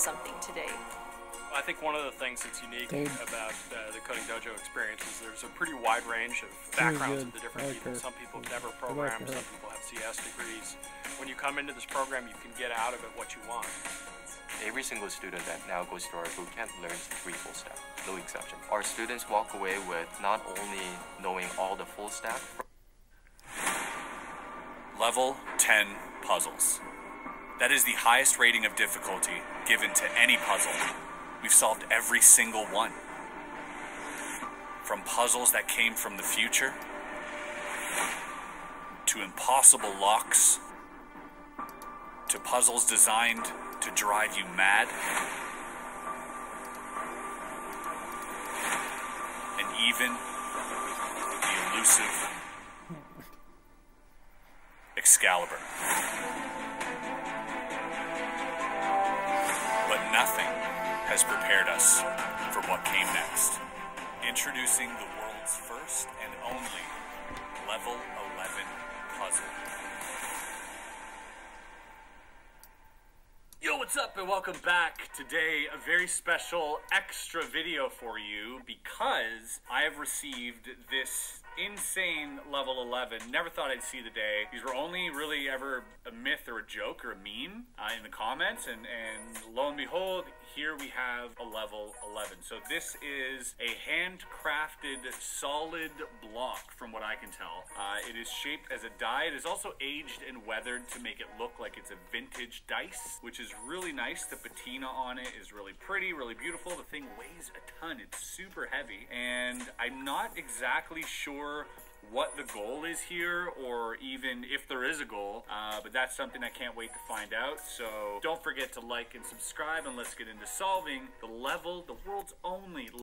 something today. I think one of the things that's unique Dude. about uh, the Coding Dojo experience is there's a pretty wide range of backgrounds good. of the different I like people. her. Some people have never I like programmed, some people have CS degrees. When you come into this program, you can get out of it what you want. Every single student that now goes to our bootcamp learns three full stack, no exception. Our students walk away with not only knowing all the full stack, Level 10 puzzles. That is the highest rating of difficulty given to any puzzle. We've solved every single one. From puzzles that came from the future, to impossible locks, to puzzles designed to drive you mad, and even the elusive Excalibur. Nothing has prepared us for what came next. Introducing the world's first and only level 11 puzzle. Yo, what's up, and welcome back. Today, a very special extra video for you because I have received this insane level 11. Never thought I'd see the day. These were only really ever a myth or a joke or a meme uh, in the comments, and, and lo and behold, here we have a level 11. So this is a handcrafted solid block what I can tell. Uh, it is shaped as a die. It is also aged and weathered to make it look like it's a vintage dice, which is really nice. The patina on it is really pretty, really beautiful. The thing weighs a ton. It's super heavy. And I'm not exactly sure what the goal is here or even if there is a goal uh, but that's something i can't wait to find out so don't forget to like and subscribe and let's get into solving the level the world's only